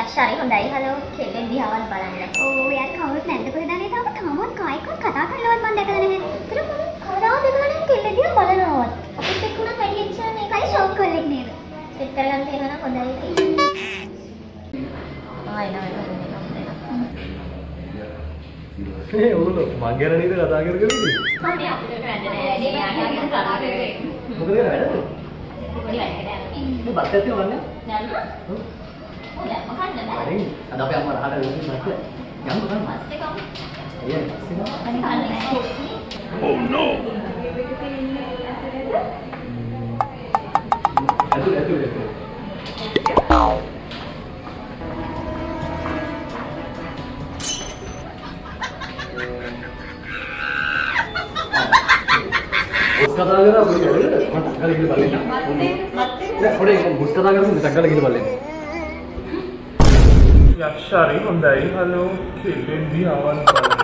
යක්ෂාරි හොඳයි හලෝ කෙල්ලෙන් දිහාවත් බලන්න. ඕ එයාට කවුරුත් නැද්ද කොහෙද අනේ තාම තාමත් කායිකවත් කතා කරනවත් මම දැකලා නැහැ. ඒතර මම කවදාවත් දැකලා නැහැ කෙල්ල දිහා බලනවත්. අපිත් එක්ක උනත් වැඩි එච්චර මේ කයි ෂොක් කොල්ලෙක් නේද? සෙට් කරගන්න තියෙනවා නම් හොඳයි. ආයි නෑ ඒ ඕගොල්ලෝ මං ගැන නේද කතා කර කර ඉන්නේ මම අපිට වැඳ නෑ. ඒ යාළුවා කතා කරේ. මොකද කරන්නේ වැඩද පොඩි වැඩකට යනවා. මේ බත් ඇත්තේ වන්නේ දැම්ම? ඔය මොකක්ද බෑ. හරි අද අපේ අම්මා රහට වෙන්නේ නැත්te යන්න ගන්න පස්සේ කමු. අයියා පස්සේ අනික අන්න ඇතුළ ඇතුළ ඇතුළ බොස් කතා කරා පොඩි වැඩ මම ටක්කල ගිහලා බලන්න නෑ පොඩි බොස් කතා කරමු ටක්කල ගිහලා බලන්න යක්ෂාරි හොඳයි හලෝ කෙල්ලෙන් දිහාවත් බලන්න